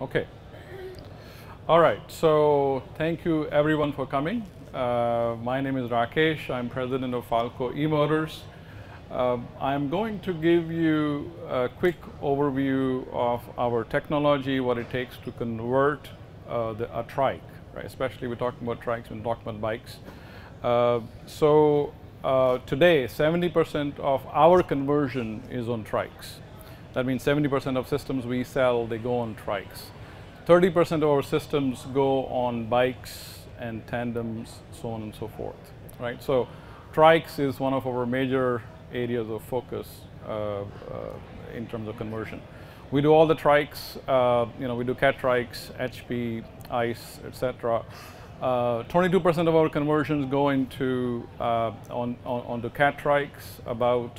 Okay. All right. So thank you everyone for coming. Uh, my name is Rakesh. I'm president of Falco eMotors. Uh, I'm going to give you a quick overview of our technology, what it takes to convert uh, the, a trike, right? Especially we're talking about trikes, we're talking about bikes. Uh, so uh, today, 70% of our conversion is on trikes. That means 70% of systems we sell, they go on trikes. 30% of our systems go on bikes and tandems, so on and so forth, right? So trikes is one of our major areas of focus uh, uh, in terms of conversion. We do all the trikes, uh, you know, we do Catrikes, HP, ICE, etc. 22% of our conversions go into on, on onto Catrikes, about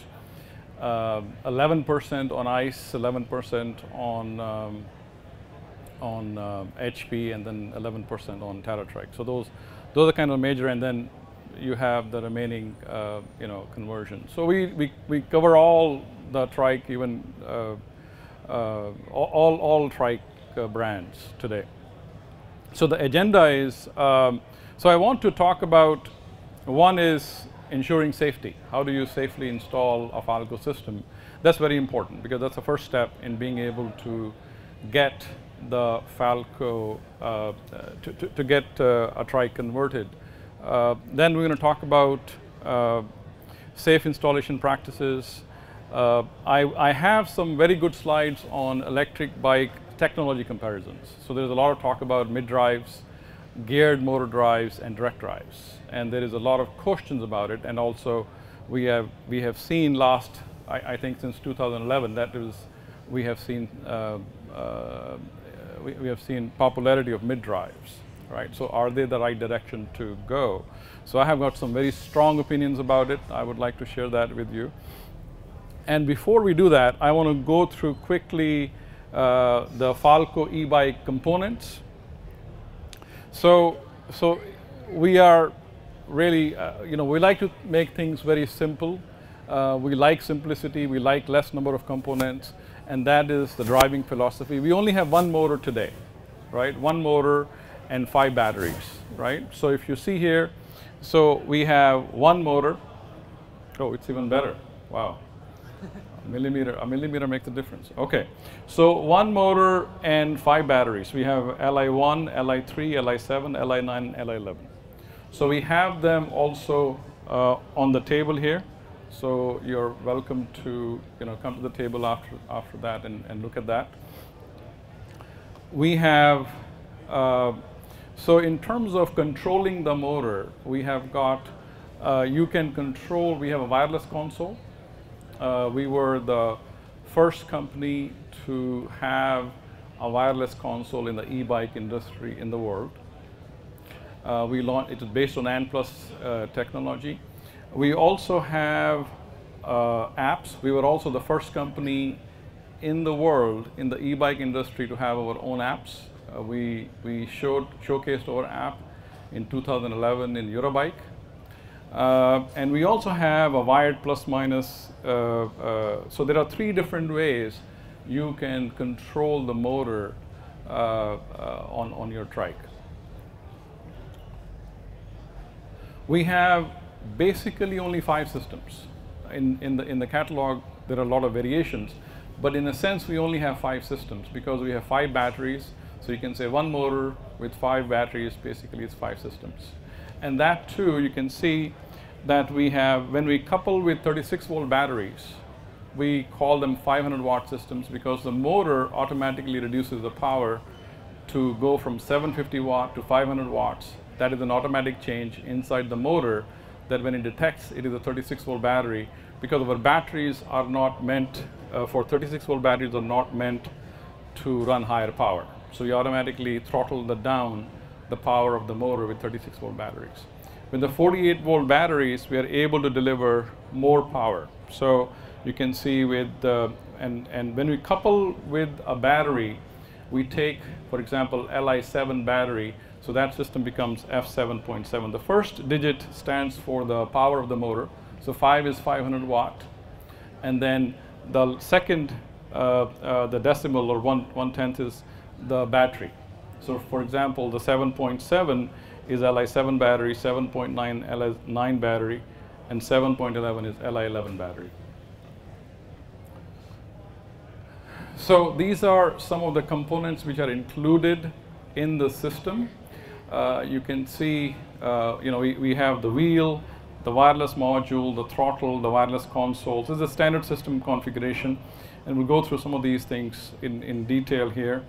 11% on ICE, 11% on um, on uh, HP and then 11% on TerraTrike. So those, those are kind of major and then you have the remaining, uh, you know, conversion. So we, we, we cover all the trike, even uh, uh all, all trike uh, brands today. So the agenda is, um, so I want to talk about, one is ensuring safety. How do you safely install a Falco system? That's very important because that's the first step in being able to get the Falco uh, to, to, to, get uh, a trike converted. Uh, then we're going to talk about uh, safe installation practices. Uh, I, I have some very good slides on electric bike technology comparisons. So there's a lot of talk about mid drives, geared motor drives, and direct drives. And there is a lot of questions about it. And also, we have we have seen last, I, I think, since 2011, that is, we have seen uh, uh, we, we have seen popularity of mid drives, right? So are they the right direction to go? So I have got some very strong opinions about it. I would like to share that with you. And before we do that, I want to go through quickly uh, the Falco e-bike components. So, so we are really, uh, you know, we like to make things very simple. Uh, we like simplicity. We like less number of components and that is the driving philosophy. We only have one motor today, right? One motor and five batteries, right? So if you see here, so we have one motor. Oh, it's even better. Wow. A millimeter, a millimeter makes a difference. Okay. So one motor and five batteries. We have Li1, Li3, Li7, Li9, Li11. So we have them also uh, on the table here. So you're welcome to you know come to the table after after that and, and look at that. We have uh, so in terms of controlling the motor, we have got uh, you can control. We have a wireless console. Uh, we were the first company to have a wireless console in the e-bike industry in the world. Uh, we launched, it is based on ANT Plus uh, technology. We also have uh, apps. We were also the first company in the world in the e-bike industry to have our own apps. Uh, we we showed showcased our app in 2011 in Eurobike. Uh, and we also have a wired plus minus. Uh, so there are three different ways you can control the motor on, on your trike. We have basically only five systems. In, in, the, in the catalog, there are a lot of variations, but in a sense, we only have five systems because we have five batteries. So you can say one motor with five batteries, basically it's five systems. And that too, you can see that we have, when we couple with 36 volt batteries, we call them 500 watt systems because the motor automatically reduces the power to go from 750 watt to 500 watts. That is an automatic change inside the motor that when it detects it is a 36 volt battery because our batteries are not meant uh, for 36 volt batteries are not meant to run higher power. So you automatically throttle the down the power of the motor with 36 volt batteries. With the 48 volt batteries, we are able to deliver more power. So you can see with, uh, and, and when we couple with a battery, we take, for example, Li7 battery, so that system becomes F7.7. The first digit stands for the power of the motor. So 5 is 500 watt. And then the second, uh, uh, the decimal or one, one tenth is the battery. So for example, the 7.7 is Li7 battery, 7.9 Li9 battery, and 7.11 is Li11 battery. So these are some of the components which are included in the system. Uh, you can see, uh, you know, we, we have the wheel, the wireless module, the throttle, the wireless console. This is a standard system configuration, and we'll go through some of these things in, in detail here.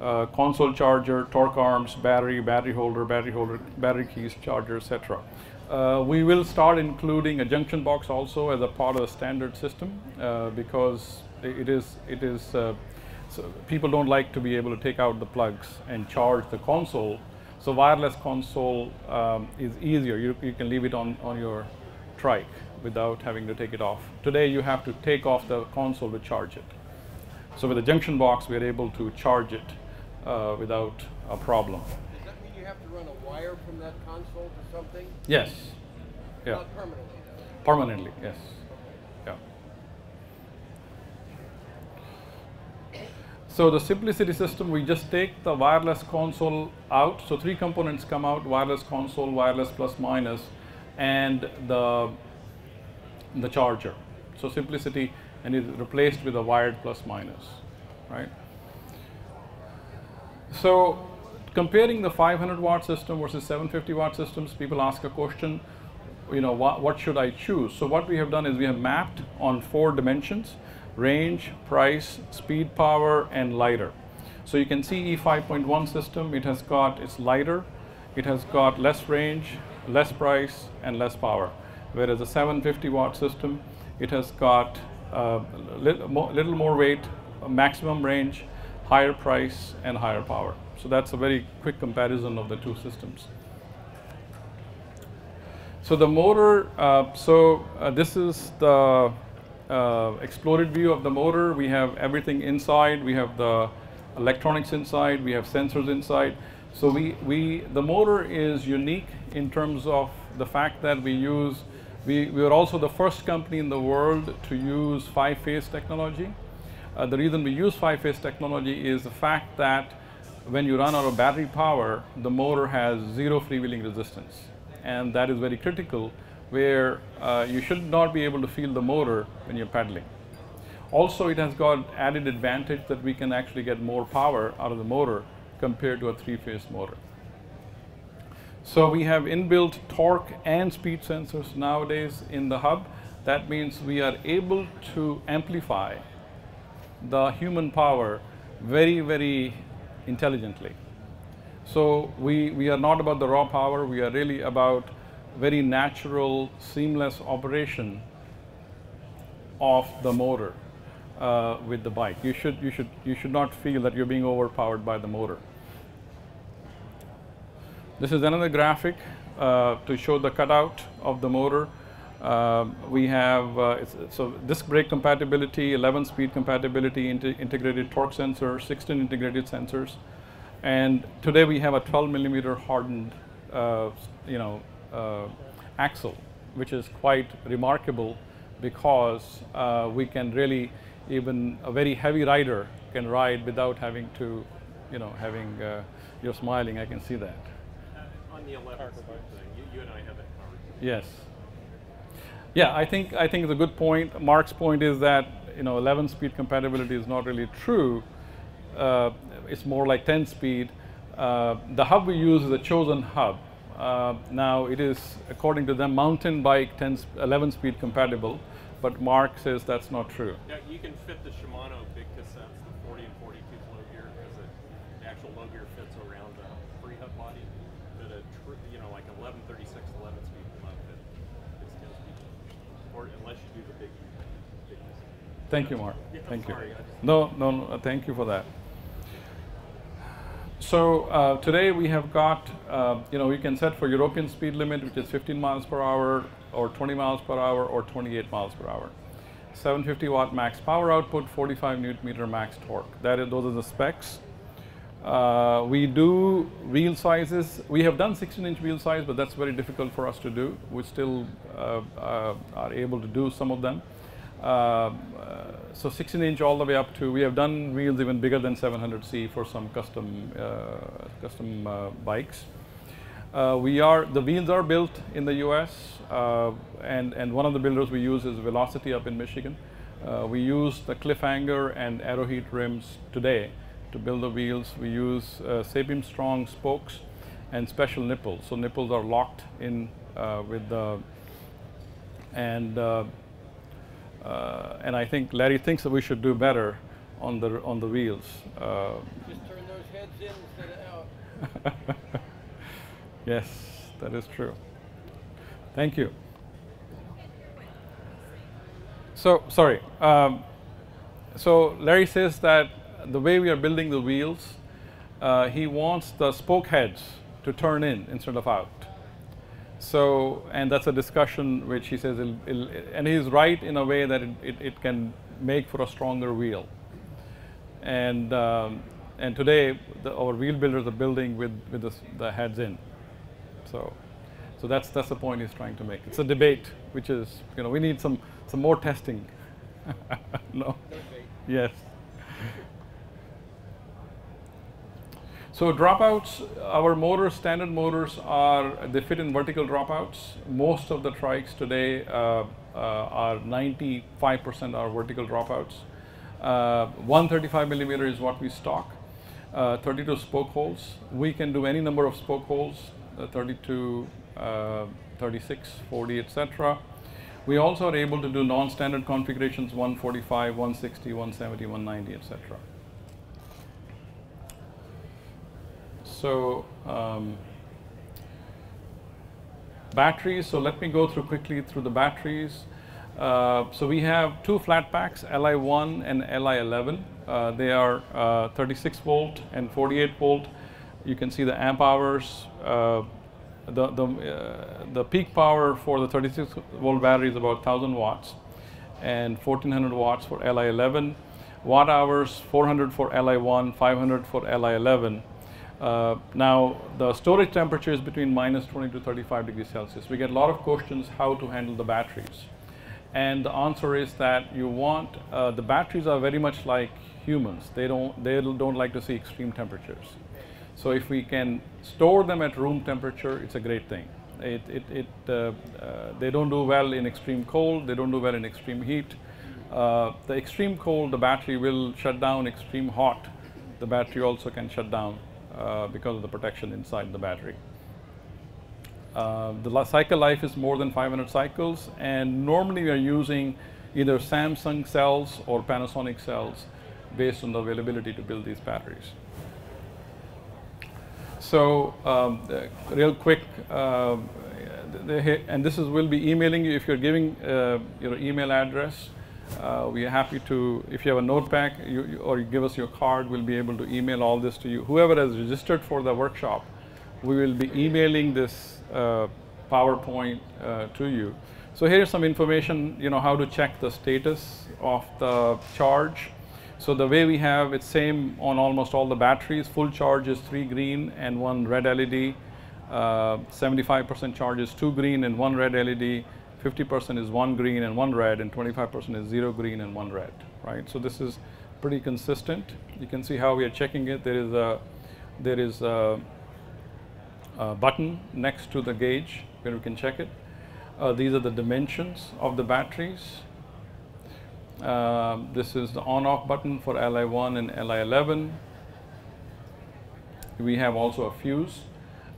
Uh, console charger, torque arms, battery, battery holder, battery holder, battery keys, charger, etc. Uh, we will start including a junction box also as a part of the standard system uh, because it is it is uh, so people don't like to be able to take out the plugs and charge the console. So wireless console um, is easier. You, you can leave it on, on your trike without having to take it off. Today you have to take off the console to charge it. So with the junction box, we're able to charge it uh, without a problem. Does that mean you have to run a wire from that console to something? Yes. Yeah. Not permanently though. Permanently, yes. Yeah. So the simplicity system, we just take the wireless console out. So three components come out, wireless console, wireless plus minus, and the, the charger. So simplicity, and is replaced with a wired plus minus, right? So comparing the 500 watt system versus 750 watt systems, people ask a question, you know, what, what should I choose? So what we have done is we have mapped on four dimensions, range, price, speed, power, and lighter. So you can see E5.1 system, it has got, it's lighter, it has got less range, less price, and less power. Whereas the 750 watt system, it has got uh, little, more, little more weight, maximum range, higher price, and higher power. So that's a very quick comparison of the two systems. So the motor, uh, so uh, this is the uh, exploded view of the motor. We have everything inside. We have the electronics inside. We have sensors inside. So we, we the motor is unique in terms of the fact that we use, we, we are also the first company in the world to use five-phase technology. Uh, the reason we use five-phase technology is the fact that when you run out of battery power, the motor has zero freewheeling resistance and that is very critical where uh, you should not be able to feel the motor when you're pedaling. Also, it has got added advantage that we can actually get more power out of the motor compared to a three-phase motor. So we have inbuilt torque and speed sensors nowadays in the hub. That means we are able to amplify the human power very, very intelligently. So we, we are not about the raw power, we are really about very natural, seamless operation of the motor uh, with the bike. You should, you, should, you should not feel that you're being overpowered by the motor. This is another graphic uh, to show the cutout of the motor. Uh, we have uh, so disc brake compatibility, 11 speed compatibility, integrated torque sensor, 16 integrated sensors, and today we have a 12 millimeter hardened, uh, you know, axle, which is quite remarkable because uh, we can really, even a very heavy rider can ride without having to, you know, having, uh, you're smiling, I can see that. on the 11 thing, you, you and I have that conversation. Yes. Yeah, I think, I think it's a good point. Mark's point is that, you know, 11 speed compatibility is not really true. Uh, it's more like 10 speed. Uh, the hub we use is a chosen hub. Uh, now it is, according to them, mountain bike 10, 11 speed compatible, but Mark says that's not true. Yeah, you can fit the Shimano big cassettes, the 40 and 42 low gear, because the actual low gear fits around the free hub body. But a, you know, like 1136, 11 speed will not fit. It's 10 speed, or unless you do the big. big Thank you, Mark. Yeah, thank sorry, you. No, no, no, thank you for that. So uh, today we have got, uh, you know, we can set for European speed limit, which is 15 miles per hour, or 20 miles per hour, or 28 miles per hour. 750 watt max power output, 45 newton meter max torque. That is, those are the specs. Uh, we do wheel sizes. We have done 16 inch wheel size, but that's very difficult for us to do. We still uh, uh, are able to do some of them. Uh, so 16 inch all the way up to we have done wheels even bigger than 700c for some custom uh, custom uh, bikes. Uh, we are the wheels are built in the U.S. Uh, and and one of the builders we use is Velocity up in Michigan. Uh, we use the Cliffhanger and Aeroheat rims today to build the wheels. We use uh, Sapim Strong spokes and special nipples. So nipples are locked in with the and uh, and I think Larry thinks that we should do better on the on the wheels. Uh, Just turn those heads in instead of out. yes, that is true. Thank you. So sorry. Um, so Larry says that the way we are building the wheels, uh, he wants the spoke heads to turn in instead of out. So, and that's a discussion which he says, it'll, it'll, and he's right in a way that it, it, it, can make for a stronger wheel. And, um, and today, the, our wheel builders are building with, with the, the heads in. So, so that's, that's the point he's trying to make. It's a debate, which is, you know, we need some, some more testing. no? Yes. So dropouts, our motors, standard motors are, they fit in vertical dropouts. Most of the trikes today uh, uh, are 95% are vertical dropouts. Uh, 135 millimeter is what we stock. Uh, 32 spoke holes. We can do any number of spoke holes, uh, 32, uh, 36, 40, etc. We also are able to do non-standard configurations 145, 160, 170, 190, etc. So um, batteries, so let me go through quickly through the batteries. Uh, so we have two flat packs, Li1 and Li11. Uh, they are uh, 36 volt and 48 volt. You can see the amp hours. Uh, the, the, uh, the peak power for the 36 volt battery is about 1000 watts and 1400 watts for Li11. Watt hours 400 for Li1, 500 for Li11. Uh, now, the storage temperature is between minus 20 to 35 degrees Celsius. We get a lot of questions how to handle the batteries. And the answer is that you want, uh, the batteries are very much like humans. They don't, they don't like to see extreme temperatures. So if we can store them at room temperature, it's a great thing. It, it, it, uh, uh they don't do well in extreme cold, they don't do well in extreme heat. Uh, the extreme cold, the battery will shut down, extreme hot, the battery also can shut down because of the protection inside the battery. Uh, the cycle life is more than 500 cycles and normally we are using either Samsung cells or Panasonic cells based on the availability to build these batteries. So um, real quick, uh, and this is will be emailing you if you're giving uh, your email address. Uh, we are happy to, if you have a notepad you, you, or you give us your card, we'll be able to email all this to you. Whoever has registered for the workshop, we will be emailing this uh, PowerPoint uh, to you. So here's some information, you know, how to check the status of the charge. So the way we have, it's same on almost all the batteries. Full charge is three green and one red LED. 75% uh, charge is two green and one red LED. 50% is one green and one red, and 25% is zero green and one red, right? So this is pretty consistent. You can see how we are checking it. There is a, there is a, a button next to the gauge where we can check it. Uh, these are the dimensions of the batteries. Uh, this is the on-off button for Li1 and Li11. We have also a fuse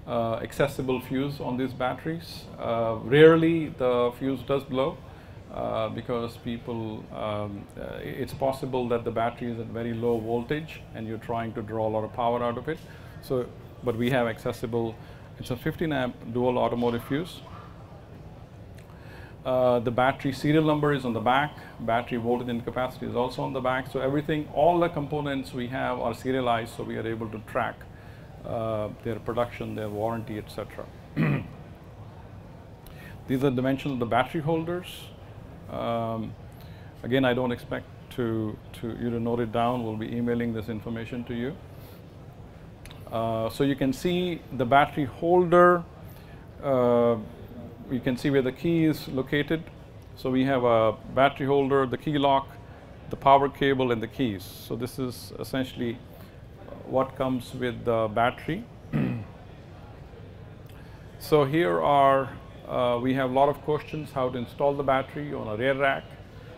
accessible fuse on these batteries. Uh, rarely the fuse does blow uh, because people, um, uh, it's possible that the battery is at very low voltage and you're trying to draw a lot of power out of it. So, but we have accessible, it's a 15 amp dual automotive fuse. Uh, the battery serial number is on the back, battery voltage and capacity is also on the back. So everything, all the components we have are serialized so we are able to track uh, their production, their warranty, etc. These are dimensions of the battery holders. Um, again, I don't expect to, to you to note it down. We'll be emailing this information to you. Uh, so you can see the battery holder. Uh, you can see where the key is located. So we have a battery holder, the key lock, the power cable, and the keys. So this is essentially what comes with the battery. so here are, uh, we have a lot of questions how to install the battery on a rear rack.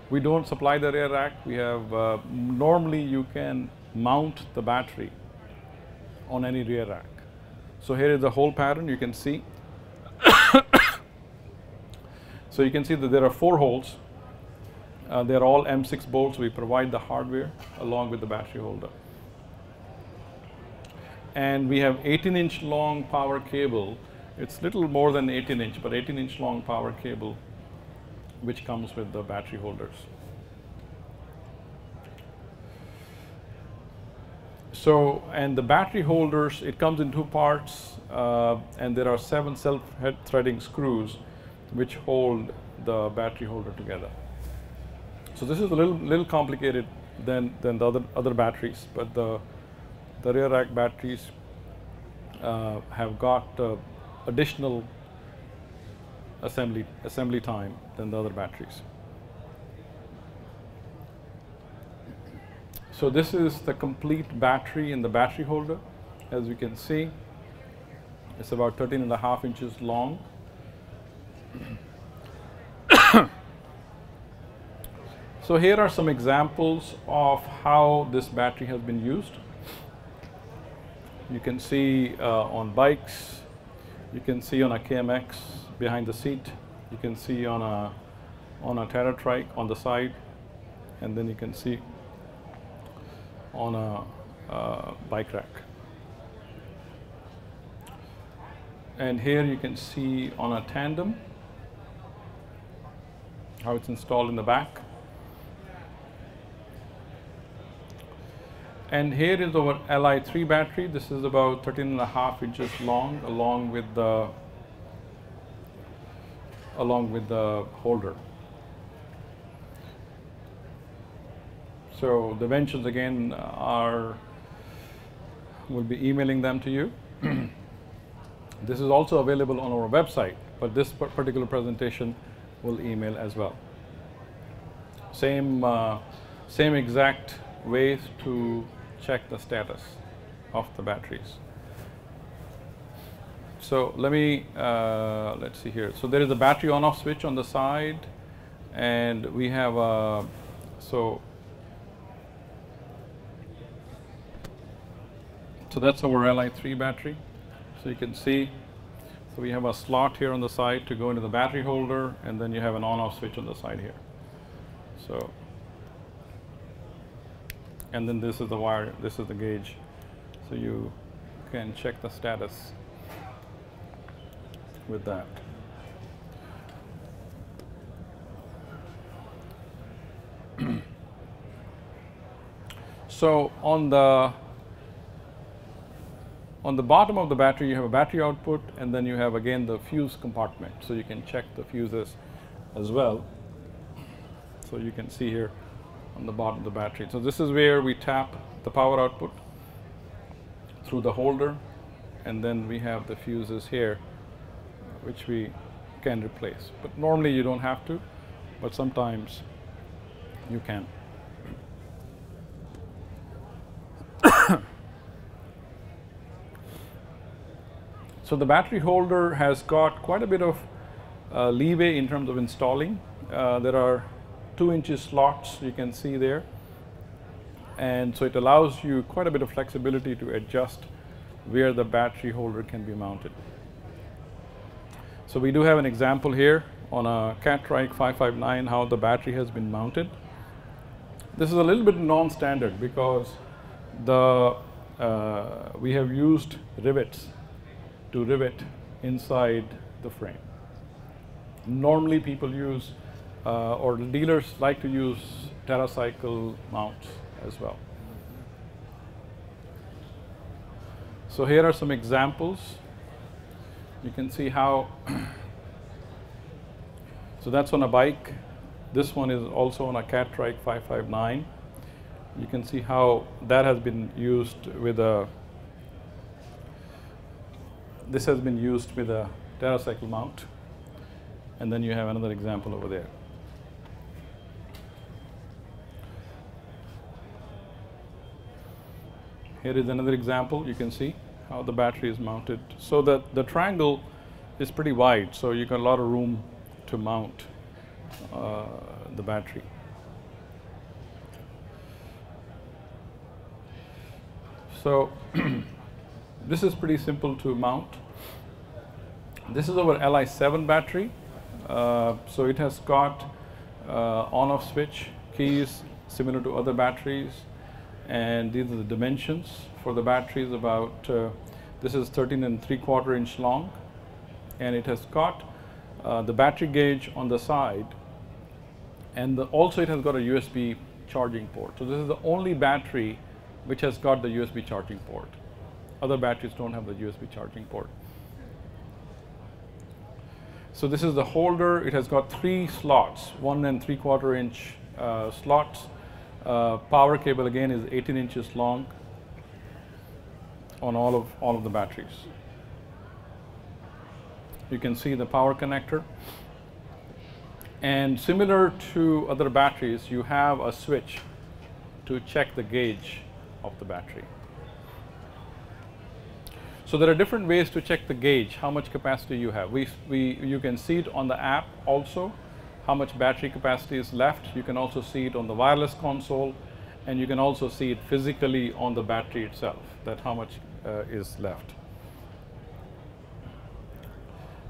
We don't supply the rear rack. We have, uh, normally you can mount the battery on any rear rack. So here is the hole pattern you can see. so you can see that there are four holes. Uh, they're all M6 bolts. We provide the hardware along with the battery holder. And we have 18 inch long power cable. It's little more than 18 inch, but 18 inch long power cable which comes with the battery holders. So, and the battery holders, it comes in two parts, uh, and there are seven self-head threading screws which hold the battery holder together. So this is a little little complicated than than the other other batteries, but the the rear rack batteries uh, have got uh, additional assembly assembly time than the other batteries. So this is the complete battery in the battery holder. As you can see, it's about 13 and a half inches long. so here are some examples of how this battery has been used. You can see uh, on bikes, you can see on a KMX behind the seat, you can see on a on a TerraTrike on the side, and then you can see on a uh, bike rack. And here you can see on a tandem how it's installed in the back. And here is our Li3 battery. This is about 13 and a half inches long along with the along with the holder. So the dimensions again are, we'll be emailing them to you. this is also available on our website, but this particular presentation will email as well. Same, uh, same exact ways to check the status of the batteries. So let me, uh, let's see here. So there is a battery on off switch on the side and we have a, so So that's our Li3 battery. So you can see, so we have a slot here on the side to go into the battery holder, and then you have an on-off switch on the side here. So, and then this is the wire, this is the gauge. So you can check the status with that. so on the on the bottom of the battery, you have a battery output, and then you have again the fuse compartment. So you can check the fuses as well. So you can see here on the bottom of the battery. So this is where we tap the power output through the holder, and then we have the fuses here, which we can replace. But normally you don't have to, but sometimes you can. So the battery holder has got quite a bit of uh, leeway in terms of installing. Uh, there are two inches slots you can see there. And so it allows you quite a bit of flexibility to adjust where the battery holder can be mounted. So we do have an example here on a Catrike 559 how the battery has been mounted. This is a little bit non-standard because the uh, we have used rivets to rivet inside the frame. Normally people use, uh, or dealers like to use TerraCycle mounts as well. So here are some examples. You can see how, so that's on a bike. This one is also on a Catrike 559. You can see how that has been used with a this has been used with a TerraCycle mount. And then you have another example over there. Here is another example. You can see how the battery is mounted. So that the triangle is pretty wide, so you got a lot of room to mount uh, the battery. So this is pretty simple to mount. This is our Li7 battery. Uh, so it has got uh, on-off switch keys similar to other batteries, and these are the dimensions for the batteries. About uh, this is 13 and three quarter inch long, and it has got uh, the battery gauge on the side, and the, also it has got a USB charging port. So this is the only battery which has got the USB charging port. Other batteries don't have the USB charging port. So this is the holder. It has got three slots, one and three quarter inch uh, slots. Uh, power cable again is 18 inches long on all of all of the batteries. You can see the power connector. And similar to other batteries, you have a switch to check the gauge of the battery. So there are different ways to check the gauge, how much capacity you have. We, we, you can see it on the app also, how much battery capacity is left. You can also see it on the wireless console, and you can also see it physically on the battery itself, that how much uh, is left.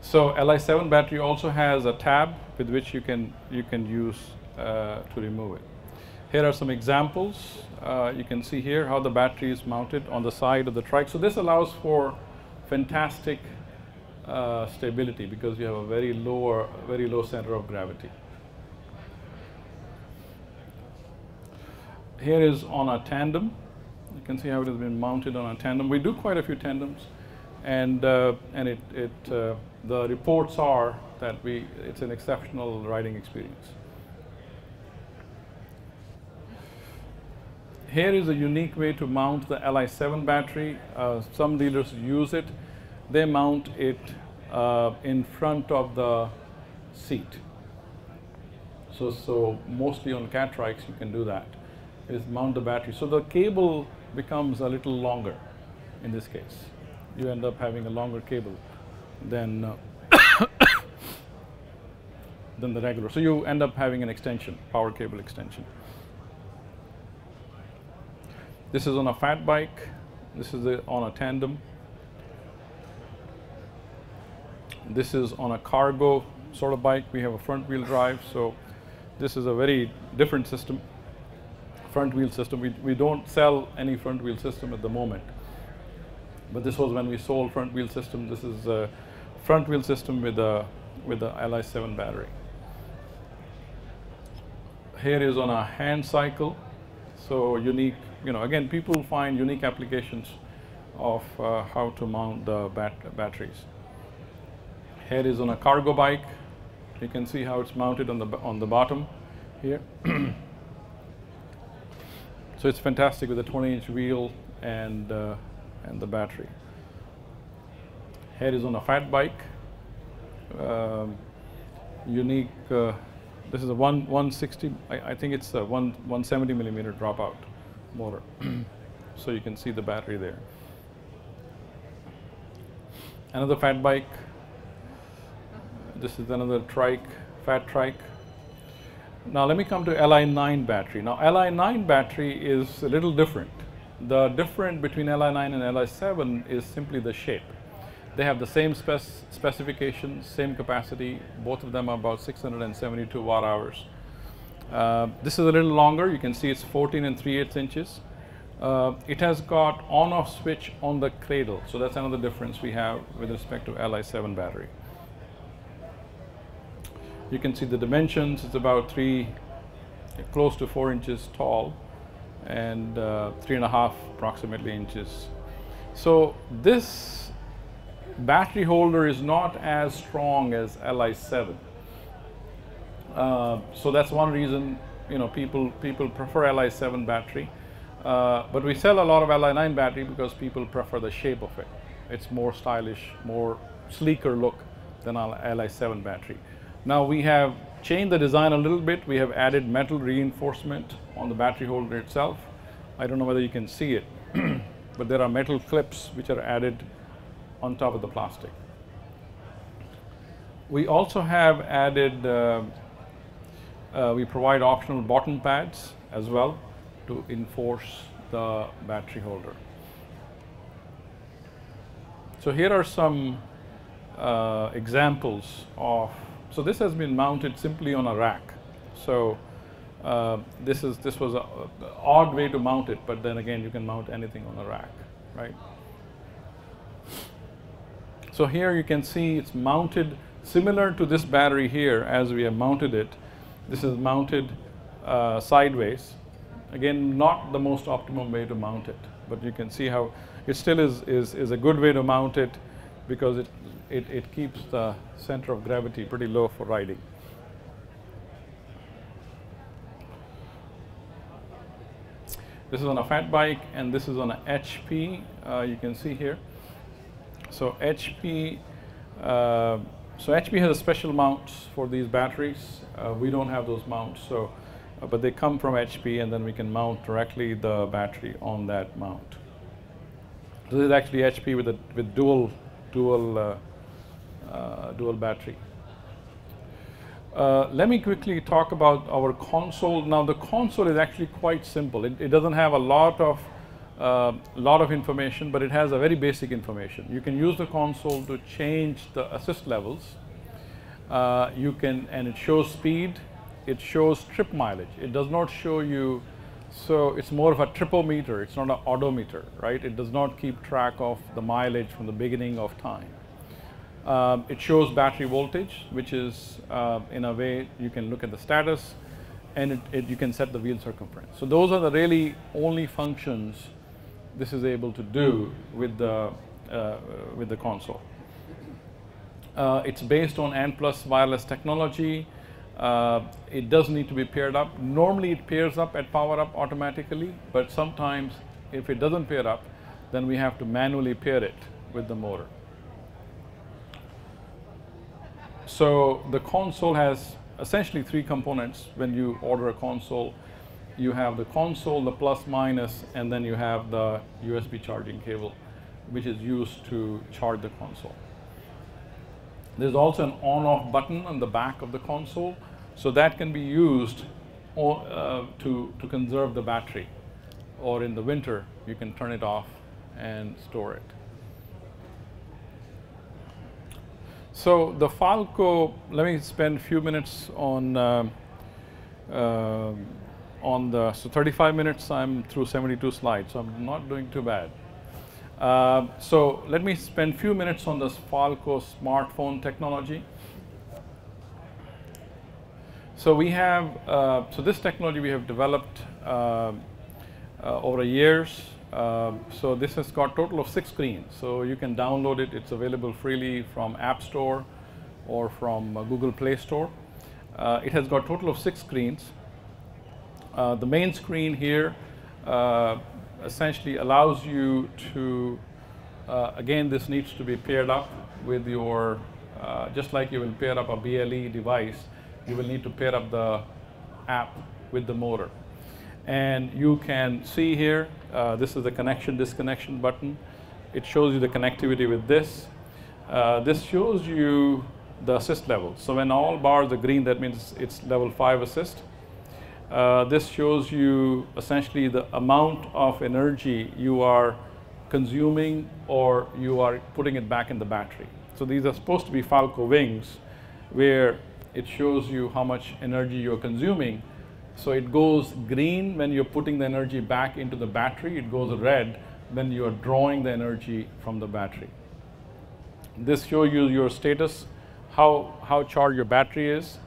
So Li7 battery also has a tab with which you can, you can use uh, to remove it. Here are some examples. Uh, you can see here how the battery is mounted on the side of the trike. So this allows for fantastic uh, stability because you have a very lower, very low center of gravity. Here is on a tandem. You can see how it has been mounted on a tandem. We do quite a few tandems, and uh, and it it uh, the reports are that we it's an exceptional riding experience. Here is a unique way to mount the Li7 battery. Uh, some dealers use it. They mount it uh, in front of the seat. So, so mostly on Catrikes you can do that, is mount the battery. So the cable becomes a little longer in this case. You end up having a longer cable than, uh, than the regular. So you end up having an extension, power cable extension. This is on a fat bike. This is a, on a tandem. This is on a cargo sort of bike. We have a front wheel drive. So this is a very different system, front wheel system. We, we don't sell any front wheel system at the moment. But this was when we sold front wheel system. This is a front wheel system with a, with a Li7 battery. Here is on a hand cycle. So unique you know, again, people find unique applications of uh, how to mount the bat batteries. Here is on a cargo bike. You can see how it's mounted on the on the bottom here. so it's fantastic with a 20-inch wheel and uh, and the battery. Head is on a fat bike. Um, unique. Uh, this is a one 160. I, I think it's a one 170 millimeter dropout motor. so you can see the battery there. Another fat bike. This is another trike, fat trike. Now let me come to Li9 battery. Now Li9 battery is a little different. The difference between Li9 and Li7 is simply the shape. They have the same spec specifications, same capacity. Both of them are about 672 watt hours. Uh, this is a little longer. You can see it's 14 and 3 8 inches. Uh, it has got on-off switch on the cradle. So that's another difference we have with respect to Li7 battery. You can see the dimensions. It's about three, close to four inches tall and uh, three and a half approximately inches. So this battery holder is not as strong as Li7. Uh, so that's one reason you know people people prefer Li7 battery. Uh, but we sell a lot of Li9 battery because people prefer the shape of it. It's more stylish, more sleeker look than our Li7 battery. Now we have changed the design a little bit. We have added metal reinforcement on the battery holder itself. I don't know whether you can see it. but there are metal clips which are added on top of the plastic. We also have added, uh, uh, we provide optional bottom pads as well to enforce the battery holder. So here are some uh, examples of, so this has been mounted simply on a rack. So uh, this is this was an odd way to mount it, but then again you can mount anything on a rack, right? So here you can see it's mounted similar to this battery here as we have mounted it. This is mounted uh, sideways. Again, not the most optimum way to mount it, but you can see how it still is, is, is a good way to mount it because it, it, it keeps the center of gravity pretty low for riding. This is on a fat bike and this is on a HP, uh, you can see here. So HP, uh, so HP has a special mount for these batteries. Uh, we don't have those mounts, so, uh, but they come from HP and then we can mount directly the battery on that mount. So this is actually HP with a with dual dual uh, dual battery. Uh, let me quickly talk about our console. Now the console is actually quite simple. It, it doesn't have a lot of uh, lot of information, but it has a very basic information. You can use the console to change the assist levels. Uh, you can, and it shows speed. It shows trip mileage. It does not show you, so it's more of a tripometer. It's not an odometer, right? It does not keep track of the mileage from the beginning of time. Um, it shows battery voltage, which is uh, in a way you can look at the status and it, it, you can set the wheel circumference. So those are the really only functions this is able to do with the, uh, with the console. Uh, it's based on ANT plus wireless technology. Uh, it does need to be paired up. Normally it pairs up at power up automatically, but sometimes if it doesn't pair up, then we have to manually pair it with the motor. So the console has essentially three components when you order a console. You have the console, the plus minus, and then you have the USB charging cable, which is used to charge the console. There's also an on-off button on the back of the console, so that can be used uh, to, to conserve the battery. Or in the winter, you can turn it off and store it. So the Falco, let me spend a few minutes on uh, uh, on the, so 35 minutes I'm through 72 slides, so I'm not doing too bad. Uh, so let me spend a few minutes on this Falco smartphone technology. So we have, uh, so this technology we have developed uh, over years. Uh, so this has got total of six screens. So you can download it. It's available freely from App Store or from uh, Google Play Store. Uh, it has got total of six screens. Uh, the main screen here uh, essentially allows you to, uh, again, this needs to be paired up with your, just like you will pair up a BLE device, you will need to pair up the app with the motor. And you can see here, uh, this is the connection disconnection button. It shows you the connectivity with this. Uh, this shows you the assist level. So when all bars are green, that means it's level 5 assist. Uh, this shows you essentially the amount of energy you are consuming or you are putting it back in the battery. So these are supposed to be Falco wings where it shows you how much energy you're consuming so it goes green when you're putting the energy back into the battery. It goes red when you are drawing the energy from the battery. This shows you your status, how, how charged your battery is.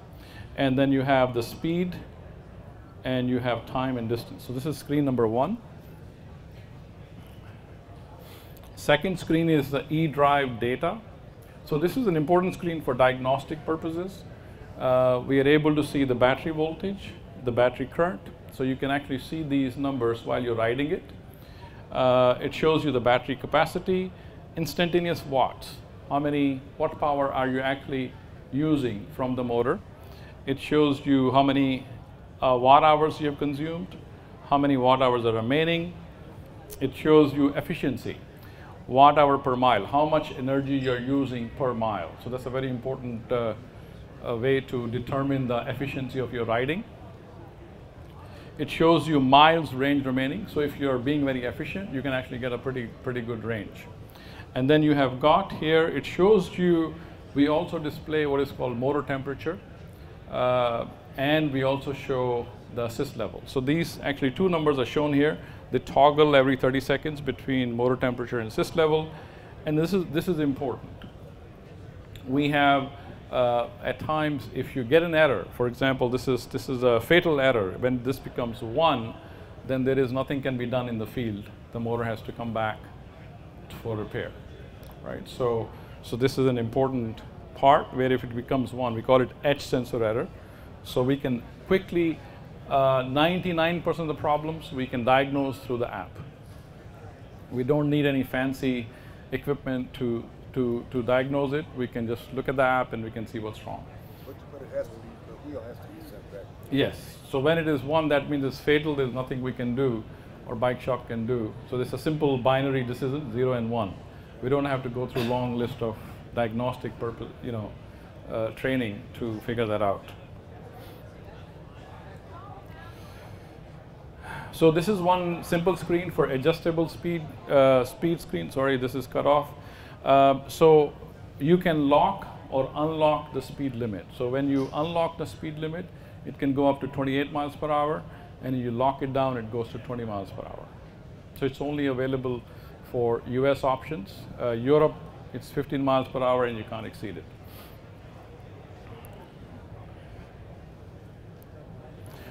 And then you have the speed and you have time and distance. So this is screen number one. Second screen is the eDrive data. So this is an important screen for diagnostic purposes. Uh, we are able to see the battery voltage, the battery current. So you can actually see these numbers while you're riding it. Uh, it shows you the battery capacity, instantaneous watts. How many watt power are you actually using from the motor? It shows you how many uh, watt hours you have consumed, how many watt hours are remaining, it shows you efficiency, watt hour per mile, how much energy you're using per mile. So that's a very important uh, uh, way to determine the efficiency of your riding. It shows you miles range remaining. So if you're being very efficient, you can actually get a pretty, pretty good range. And then you have got here, it shows you, we also display what is called motor temperature. Uh, and we also show the assist level. So these actually two numbers are shown here. They toggle every 30 seconds between motor temperature and assist level. And this is, this is important. We have uh, at times, if you get an error, for example, this is, this is a fatal error. When this becomes one, then there is nothing can be done in the field. The motor has to come back for repair, right? So, so this is an important part where if it becomes one, we call it edge sensor error. So we can quickly, 99% uh, of the problems we can diagnose through the app. We don't need any fancy equipment to, to, to diagnose it. We can just look at the app and we can see what's wrong. But, but it has to be, the wheel has to be sent back. Yes. So when it is one, that means it's fatal. There's nothing we can do or bike shop can do. So it's a simple binary decision, zero and one. We don't have to go through a long list of diagnostic purpose, you know, uh, training to figure that out. So this is one simple screen for adjustable speed, uh, speed screen. Sorry, this is cut off. Uh, so you can lock or unlock the speed limit. So when you unlock the speed limit, it can go up to 28 miles per hour, and you lock it down, it goes to 20 miles per hour. So it's only available for US options. Uh, Europe, it's 15 miles per hour and you can't exceed it.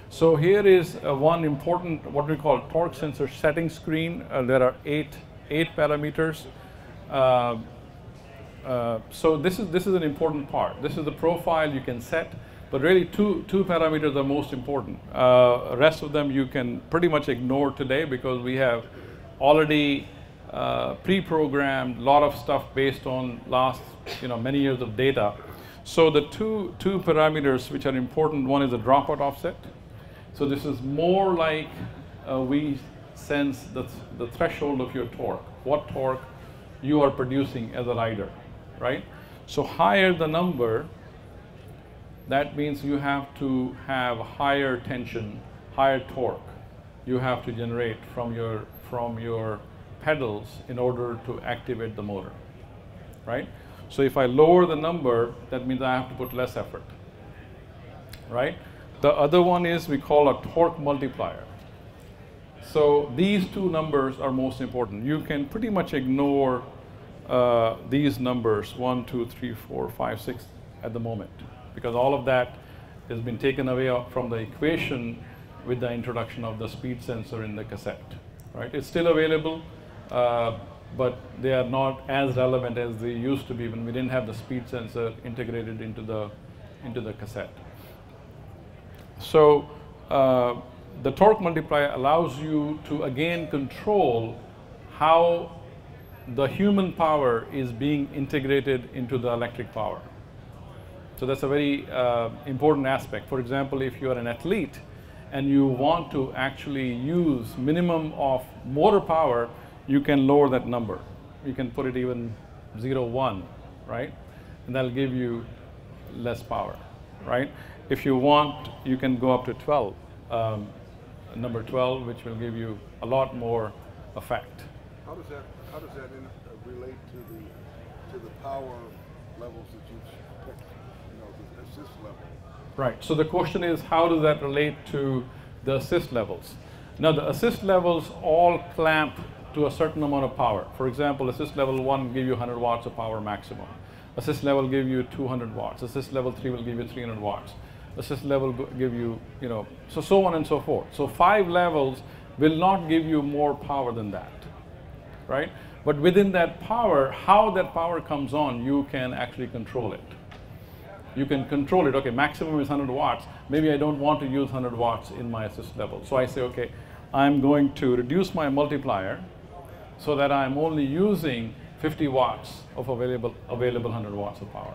So here is uh, one important, what we call torque sensor setting screen. Uh, there are eight, eight parameters. Uh, uh, so this is, this is an important part. This is the profile you can set, but really two, two parameters are most important. Uh, rest of them you can pretty much ignore today because we have already uh, pre-programmed a lot of stuff based on last you know many years of data. So the two two parameters which are important, one is the dropout offset. So this is more like uh, we sense the, the threshold of your torque, what torque you are producing as a rider, right? So higher the number, that means you have to have higher tension, higher torque you have to generate from your, from your pedals in order to activate the motor, right? So if I lower the number, that means I have to put less effort, right? The other one is we call a torque multiplier. So these two numbers are most important. You can pretty much ignore uh, these numbers, one, two, three, four, five, six, at the moment, because all of that has been taken away from the equation with the introduction of the speed sensor in the cassette, right? It's still available, uh, but they are not as relevant as they used to be when we didn't have the speed sensor integrated into the, into the cassette. So uh, the torque multiplier allows you to again control how the human power is being integrated into the electric power. So that's a very uh, important aspect. For example, if you are an athlete and you want to actually use minimum of motor power, you can lower that number. You can put it even 0, 1, right? And that'll give you less power, right? If you want, you can go up to 12, um, number 12, which will give you a lot more effect. How does that, how does that in, uh, relate to the, to the power levels that you've picked, you know, the assist level? Right. So the question is, how does that relate to the assist levels? Now, the assist levels all clamp to a certain amount of power. For example, assist level 1 give you 100 watts of power maximum. Assist level give you 200 watts. Assist level 3 will give you 300 watts. Assist level give you, you know, so so on and so forth. So five levels will not give you more power than that, right? But within that power, how that power comes on, you can actually control it. You can control it. Okay, maximum is 100 watts. Maybe I don't want to use 100 watts in my assist level. So I say, okay, I'm going to reduce my multiplier so that I'm only using 50 watts of available, available 100 watts of power.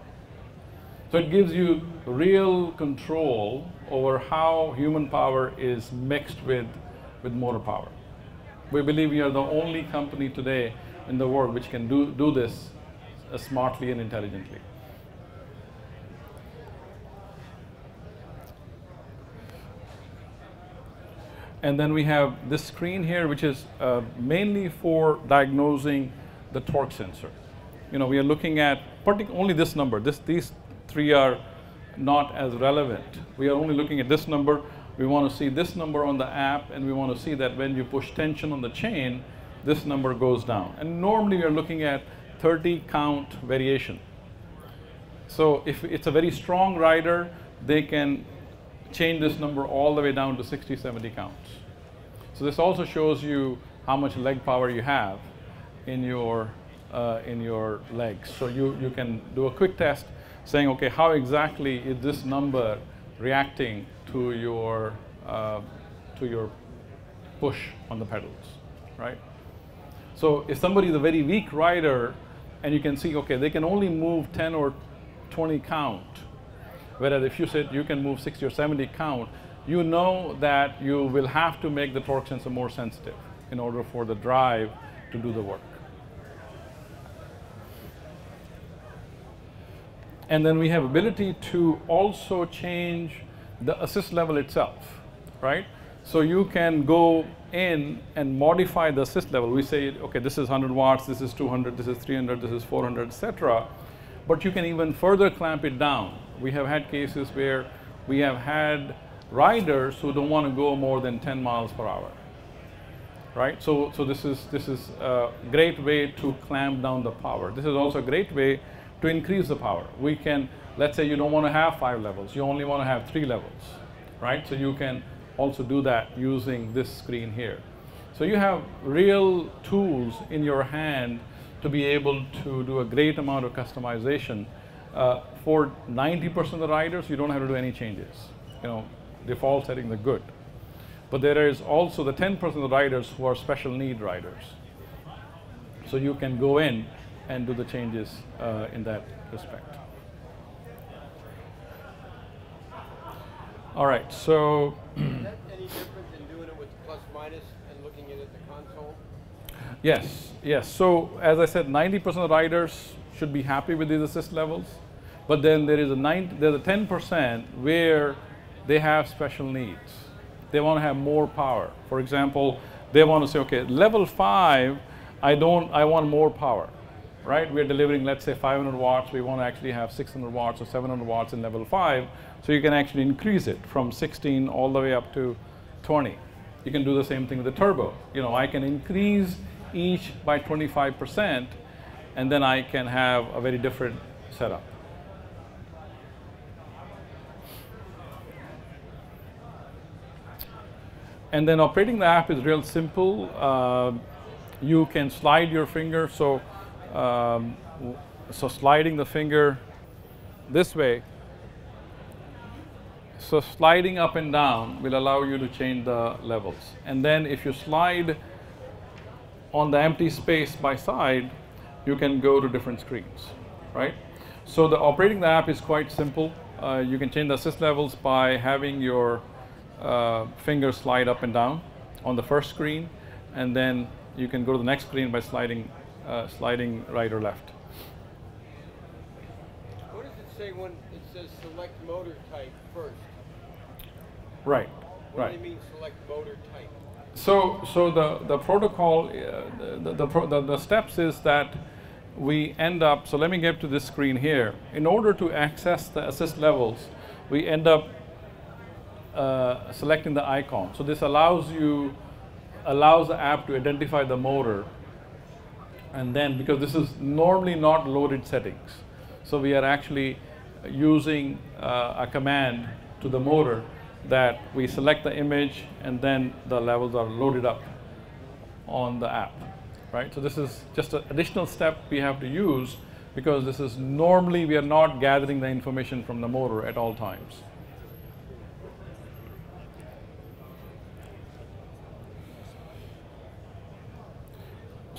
So it gives you real control over how human power is mixed with, with motor power. We believe we are the only company today in the world which can do, do this uh, smartly and intelligently. And then we have this screen here, which is uh, mainly for diagnosing the torque sensor. You know, we are looking at only this number. This, these three are not as relevant. We are only looking at this number. We want to see this number on the app, and we want to see that when you push tension on the chain, this number goes down. And normally we are looking at 30 count variation. So if it's a very strong rider, they can change this number all the way down to 60, 70 counts. So this also shows you how much leg power you have in your, uh, in your legs. So you, you can do a quick test saying, okay, how exactly is this number reacting to your, uh, to your push on the pedals, right? So if somebody is a very weak rider and you can see, okay, they can only move 10 or 20 count, Whereas if you said you can move 60 or 70 count, you know that you will have to make the torque sensor more sensitive in order for the drive to do the work. And then we have ability to also change the assist level itself, right? So you can go in and modify the assist level. We say, okay, this is 100 watts, this is 200, this is 300, this is 400, etc. But you can even further clamp it down. We have had cases where we have had riders who don't want to go more than 10 miles per hour, right? So, so this is this is a great way to clamp down the power. This is also a great way to increase the power. We can, let's say you don't want to have five levels, you only want to have three levels, right? So you can also do that using this screen here. So you have real tools in your hand to be able to do a great amount of customization. Uh, for 90% of the riders, you don't have to do any changes. You know, default settings are good. But there is also the 10% of the riders who are special need riders. So you can go in and do the changes uh, in that respect. All right, so Is that any different than doing it with plus minus and looking at it at the console? yes, yes. So as I said, 90% of the riders should be happy with these assist levels, but then there is a nine, there's a 10% where they have special needs. They want to have more power. For example, they want to say, okay, level five, I don't, I want more power, right? We're delivering, let's say 500 watts. We want to actually have 600 watts or 700 watts in level five. So you can actually increase it from 16 all the way up to 20. You can do the same thing with the turbo. You know, I can increase each by 25%, and then I can have a very different setup. And then operating the app is real simple. Uh, you can slide your finger, so um, so sliding the finger this way. So sliding up and down will allow you to change the levels. And then if you slide on the empty space by side, you can go to different screens, right? So the operating the app is quite simple. Uh, you can change the assist levels by having your uh, finger slide up and down on the first screen, and then you can go to the next screen by sliding, uh, sliding right or left. What does it say when it says select motor type first? Right, What right. do they mean select motor type? So, so the, the protocol, uh, the, the, pro- the, the steps is that we end up, so let me get to this screen here. In order to access the assist levels, we end up uh, selecting the icon. So this allows you, allows the app to identify the motor and then because this is normally not loaded settings. So we are actually using uh, a command to the motor that we select the image and then the levels are loaded up on the app, right? So this is just an additional step we have to use because this is normally we are not gathering the information from the motor at all times.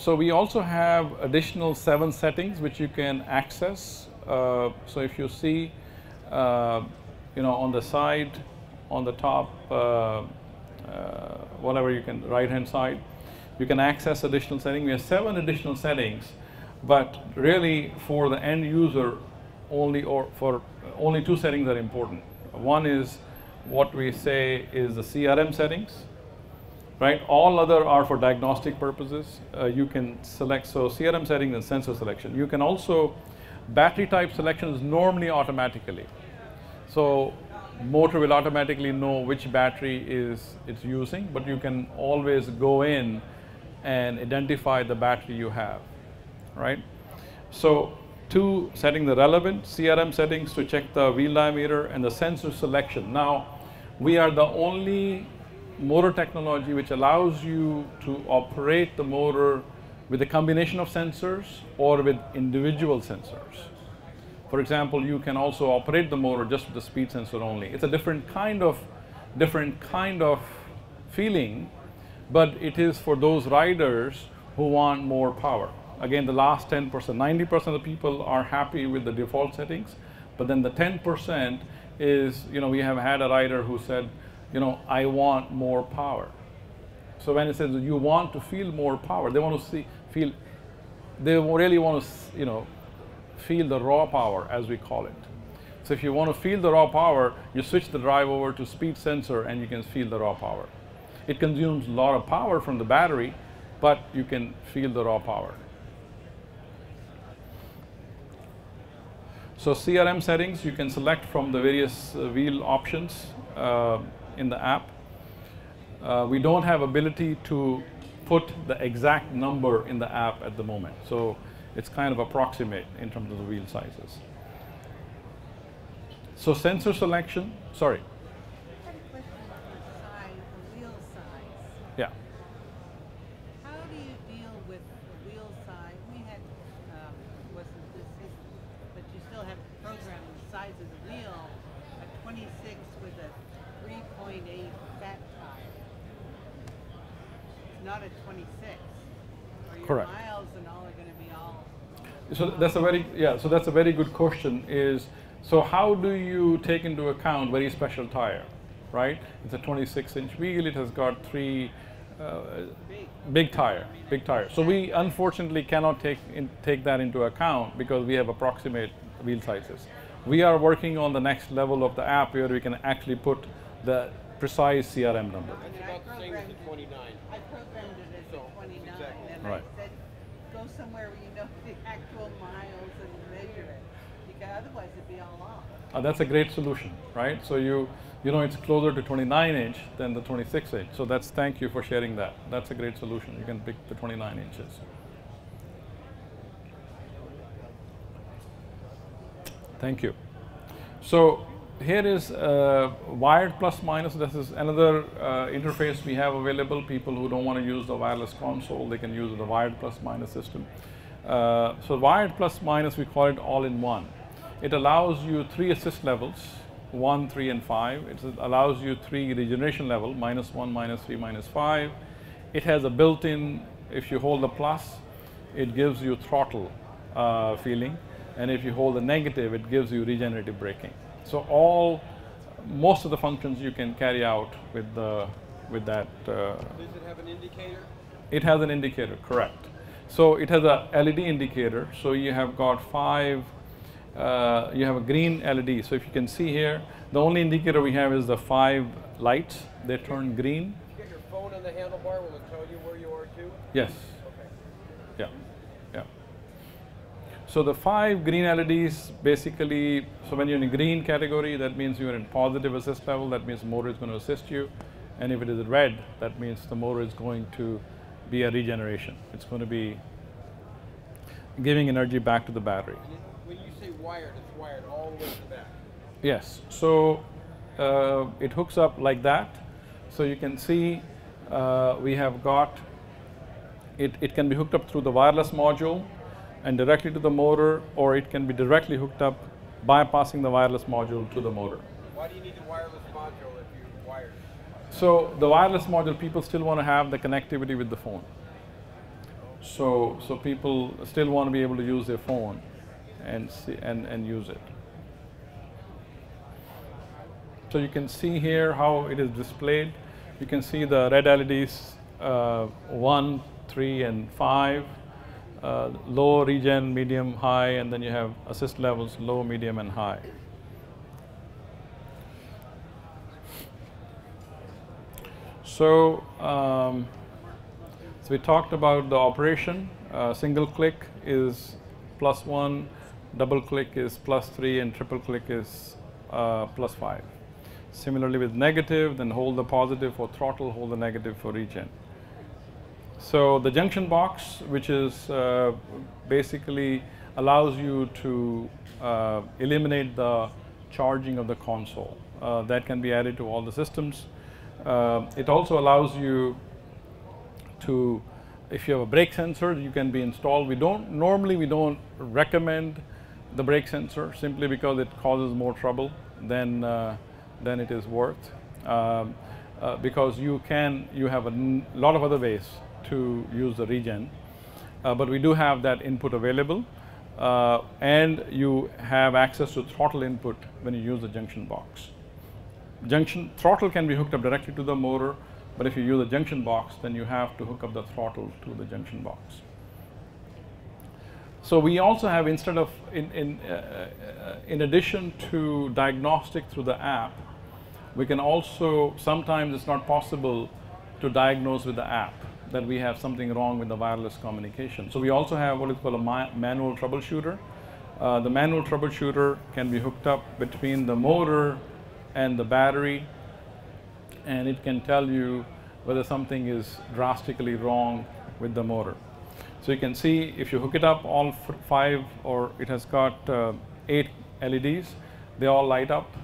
So we also have additional seven settings which you can access. Uh, so if you see, uh, you know, on the side, on the top, uh, uh, whatever you can, right hand side, You can access additional settings. We have seven additional settings, but really for the end user, only or for only two settings are important. One is what we say is the CRM settings, right? All other are for diagnostic purposes. Uh, you can select, so CRM settings and sensor selection. You can also, battery type selection is normally automatically. So motor will automatically know which battery is it's using, but you can always go in and identify the battery you have, right? So two, setting the relevant CRM settings to check the wheel diameter and the sensor selection. Now, we are the only motor technology which allows you to operate the motor with a combination of sensors or with individual sensors. For example, you can also operate the motor just with the speed sensor only. It's a different kind of, different kind of feeling, but it is for those riders who want more power. Again, the last 10%, 90% of the people are happy with the default settings, but then the 10% is, you know, we have had a rider who said, you know, I want more power. So when it says you want to feel more power, they want to see, feel, they really want to, you know, feel the raw power as we call it. So if you want to feel the raw power, you switch the drive over to speed sensor and you can feel the raw power. It consumes a lot of power from the battery, but you can feel the raw power. So CRM settings, you can select from the various uh, wheel options uh, in the app. Uh, we don't have ability to put the exact number in the app at the moment. So it's kind of approximate in terms of the wheel sizes. So sensor selection, sorry, I had a question about the size, the wheel size. yeah. How do you deal with the wheel size? We had, um, wasn't this, is- but you still have to program the size of the wheel, a twenty-six with a three point eight fat tire. It's not a twenty-six. Or your Correct. miles and all are gonna be all, So that's a very yeah. So that's a very good question. Is so how do you take into account very special tire, right? It's a 26 inch wheel. It has got three uh, big. big tire, big tire. So we unfortunately cannot take in, take that into account because we have approximate wheel sizes. We are working on the next level of the app where we can actually put the precise CRM number. I mean, It's I about the same as the twenty-nine. I programmed it as So, twenty-nine, exactly. Right. Somewhere where you know the actual miles and measure it, because otherwise it'd be all off. Uh, that's a great solution, right? So you you know it's closer to 29 inch than the 26 inch. So that's thank you for sharing that. That's a great solution. You can pick the 29 inches. Thank you. So here is uh, wired plus minus. This is another uh, interface we have available. People who don't want to use the wireless console, they can use the wired plus minus system. Uh, so wired plus minus, we call it all in one. It allows you three assist levels, one, three, and five. It allows you three regeneration level, minus one, minus three, minus five. It has a built-in, if you hold the plus, it gives you throttle uh, feeling. And if you hold the negative, it gives you regenerative braking. So all, most of the functions you can carry out with, the, with that uh, Does it have an indicator? it has an indicator, correct. So it has a LED indicator. So you have got five, uh, you have a green LED. So if you can see here, the only indicator we have is the five lights. They turn green. You get your phone on the handlebar, will it tell you where you are too? Yes. Okay. Yeah. Yeah. So the five green LEDs basically, so when you're in green category, that means you're in positive assist level. That means the motor is going to assist you. And if it is red, that means the motor is going to be a regeneration. It's going to be giving energy back to the battery. When you say wired, it's wired all the way to the back. Yes, so uh, it hooks up like that. So you can see uh, we have got, it, it can be hooked up through the wireless module and directly to the motor, or it can be directly hooked up bypassing the wireless module to the motor. Why do you need the wireless module if you wired? So the wireless module, people still want to have the connectivity with the phone. So, so people still want to be able to use their phone and, see, and, and use it. So you can see here how it is displayed. You can see the red LEDs uh, 1, 3, and 5. Uh, low, regen, medium, high, and then you have assist levels low, medium, and high. So, um, so we talked about the operation. Uh, single click is plus one, double click is plus three, and triple click is uh, plus five. Similarly with negative, then hold the positive for throttle, hold the negative for regen. So the junction box, which is uh, basically allows you to uh, eliminate the charging of the console. Uh, that can be added to all the systems. Uh, it also allows you to, if you have a brake sensor, you can be installed. We don't, normally we don't recommend the brake sensor simply because it causes more trouble than, uh, than it is worth. Um, uh, because you can, you have a lot of other ways to use the regen. Uh, but we do have that input available. Uh, and you have access to throttle input when you use the junction box. Junction throttle can be hooked up directly to the motor, but if you use a junction box, then you have to hook up the throttle to the junction box. So we also have instead of in in uh, in addition to diagnostic through the app, we can also sometimes it's not possible to diagnose with the app that we have something wrong with the wireless communication. So we also have what is called a ma manual troubleshooter. Uh, the manual troubleshooter can be hooked up between the motor and the battery, and it can tell you whether something is drastically wrong with the motor. So you can see if you hook it up all five or it has got uh, eight LEDs, they all light up.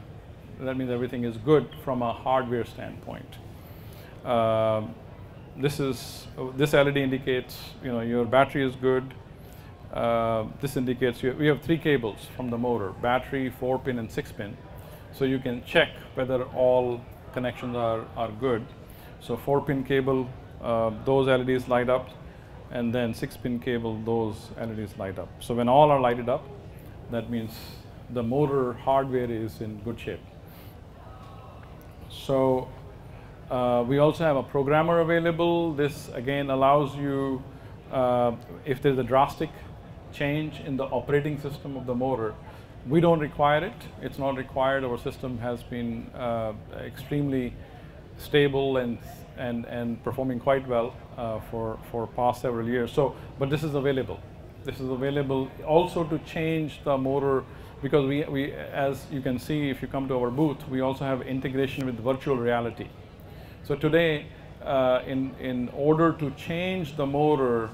That means everything is good from a hardware standpoint. Uh, this is this LED indicates you know your battery is good. Uh, this indicates you, we have three cables from the motor: battery, four pin, and six pin. So you can check whether all connections are are good. So four pin cable, uh, those LEDs light up, and then six pin cable, those LEDs light up. So when all are lighted up, that means the motor hardware is in good shape. So uh, we also have a programmer available. This again allows you, uh, if there's a drastic change in the operating system of the motor, we don't require it. It's not required. Our system has been uh, extremely stable and and and performing quite well uh, for for past several years. So, but this is available. This is available also to change the motor because we we as you can see if you come to our booth, we also have integration with virtual reality. So today, uh, in, in order to change the motor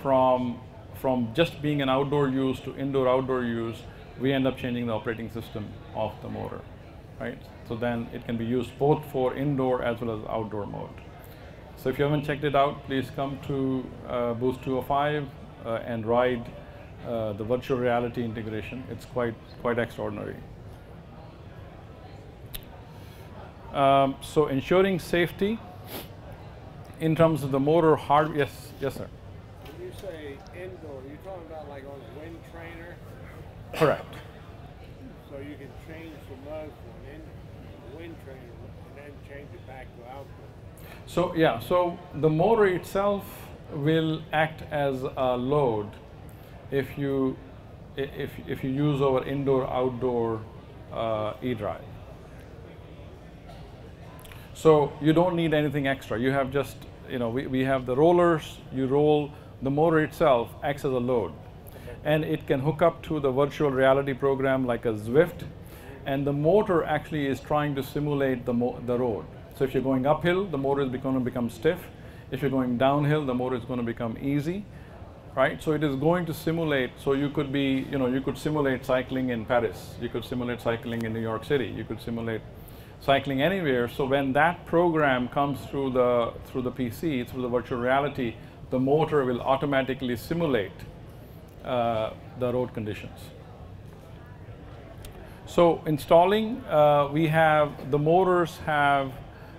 from, from just being an outdoor use to indoor-outdoor use, we end up changing the operating system of the motor, right? So then it can be used both for indoor as well as outdoor mode. So if you haven't checked it out, please come to uh, Booth 205 uh, and ride uh, the virtual reality integration. It's quite, quite extraordinary. Um, so ensuring safety in terms of the motor hard, yes, yes sir. When you say indoor, you're talking about like on a wind trainer? Correct. So you can change the mode from in wind trainer and then change it back to outdoor. So yeah, so the motor itself will act as a load if you if if you use our indoor outdoor uh, e-drive. So you don't need anything extra. You have just, you know, we, we have the rollers, you roll, the motor itself acts as a load. And it can hook up to the virtual reality program like a Zwift. And the motor actually is trying to simulate the, the road. So if you're going uphill, the motor is going to become stiff. If you're going downhill, the motor is going to become easy, right? So it is going to simulate, so you could be, you know, you could simulate cycling in Paris. You could simulate cycling in New York City. You could simulate cycling anywhere. So when that program comes through the through the PC, through the virtual reality, the motor will automatically simulate uh, the road conditions. So installing, uh, we have the motors have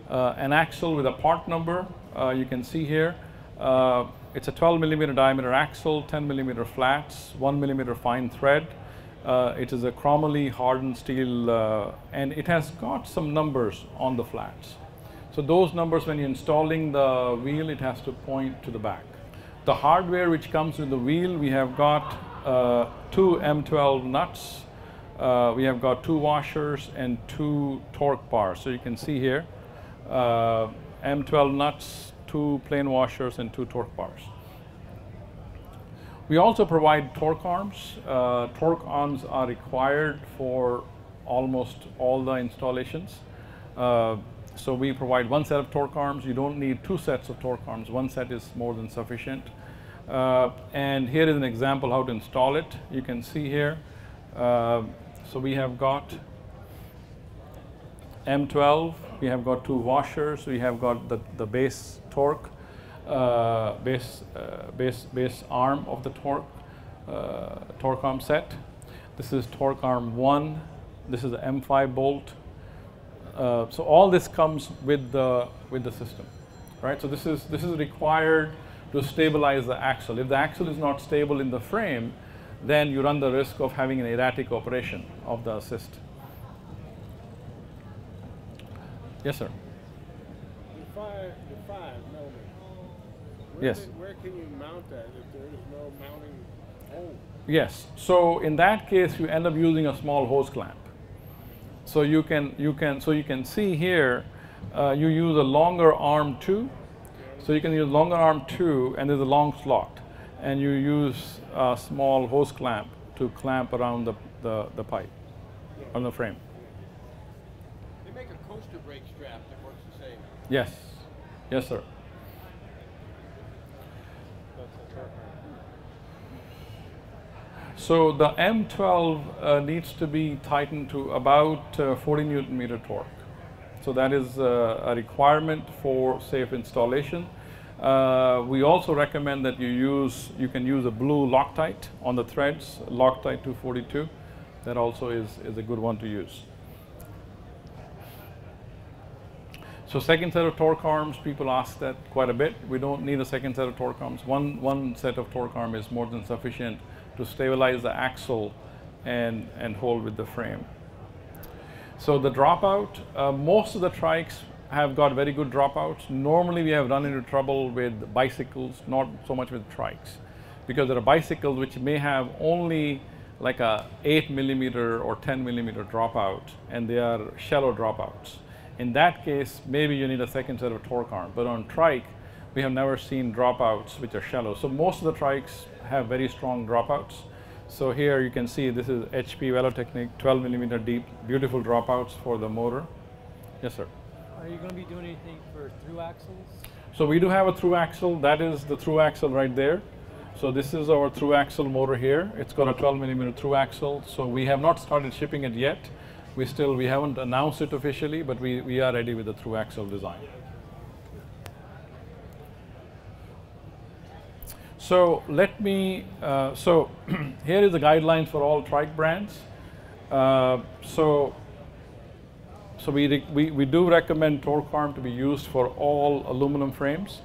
uh, an axle with a part number. Uh, you can see here. Uh, it's a 12 millimeter diameter axle, 10 millimeter flats, 1 millimeter fine thread. Uh, it is a chromoly hardened steel uh, and it has got some numbers on the flats. So those numbers, when you're installing the wheel, it has to point to the back. The hardware which comes with the wheel, we have got uh, two M12 nuts, uh, we have got two washers and two torque bars. So you can see here, uh, M12 nuts, two plain washers and two torque bars. We also provide torque arms. Uh, torque arms are required for almost all the installations. Uh, so we provide one set of torque arms. You don't need two sets of torque arms. One set is more than sufficient. Uh, and here is an example how to install it. You can see here. Uh, so we have got M12. We have got two washers. We have got the, the base torque uh, base, uh, base, base arm of the torque, uh, torque arm set. This is torque arm 1. This is the M5 bolt. Uh, so all this comes with the, with the system, right? So this is, this is required to stabilize the axle. If the axle is not stable in the frame, then you run the risk of having an erratic operation of the assist. Yes, sir. Five millimeter. Where Yes. can- Where can you mount that if there is no mounting hole? Yes. So in that case, you end up using a small hose clamp. So you can you can so you can see here, uh, you use a longer arm two. So you can use longer arm two, and there's a long slot, and you use a small hose clamp to clamp around the the, the pipe on the frame. They make a coaster brake strap that works the same. Yes. Yes, sir. So the M12 uh, needs to be tightened to about uh, 40 newton meter torque. So that is uh, a requirement for safe installation. Uh, we also recommend that you use, you can use a blue Loctite on the threads, Loctite 242. That also is, is a good one to use. So second set of torque arms, people ask that quite a bit. We don't need a second set of torque arms. One, one set of torque arm is more than sufficient to stabilize the axle and, and hold with the frame. So the dropout, uh, most of the trikes have got very good dropouts. Normally we have run into trouble with bicycles, not so much with trikes. Because there are bicycles which may have only like a 8 millimeter or 10 millimeter dropout and they are shallow dropouts. In that case, maybe you need a second set of torque arm. But on trike, we have never seen dropouts which are shallow. So most of the trikes have very strong dropouts. So here you can see this is HP Velotechnik 12 millimeter deep, beautiful dropouts for the motor. Yes, sir. Are you going to be doing anything for through axles? So we do have a through axle. That is the through axle right there. So this is our through axle motor here. It's got a 12 millimeter through axle. So we have not started shipping it yet. We still we haven't announced it officially, but we, we are ready with the through axle design. So let me, uh, so here is the guidelines for all trike brands. Uh, so so we, we, we do recommend torque arm to be used for all aluminum frames.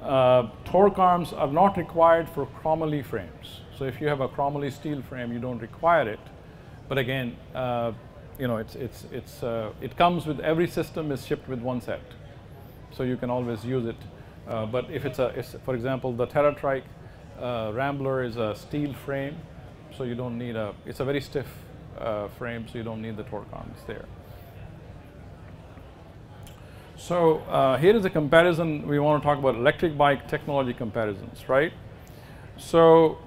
Uh, torque arms are not required for chromoly frames. So if you have a chromoly steel frame, you don't require it. But again, uh, you know, it's, it's, it's, uh, it comes with every system is shipped with one set. So you can always use it. Uh, but if it's a, for example, the TerraTrike uh, Rambler is a steel frame, so you don't need a, it's a very stiff uh, frame, so you don't need the torque arms there. So uh, here is a comparison. We want to talk about electric bike technology comparisons, right? So,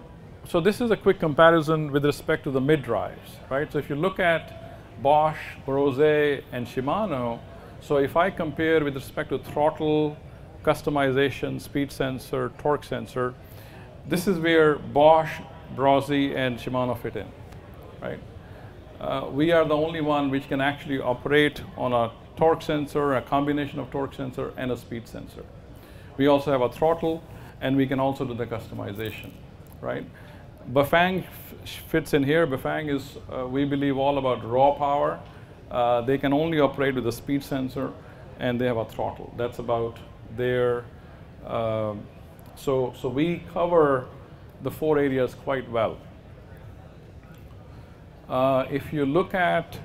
so this is a quick comparison with respect to the mid drives, right? So if you look at Bosch, Brose, and Shimano, so if I compare with respect to throttle, customization, speed sensor, torque sensor, this is where Bosch, Brose, and Shimano fit in, right? Uh, we are the only one which can actually operate on a torque sensor, a combination of torque sensor and a speed sensor. We also have a throttle and we can also do the customization, right? Bafang fits in here. Bafang is, uh, we believe, all about raw power. Uh, they can only operate with a speed sensor and they have a throttle. That's about their, um, so, so we cover the four areas quite well. Uh, if you look at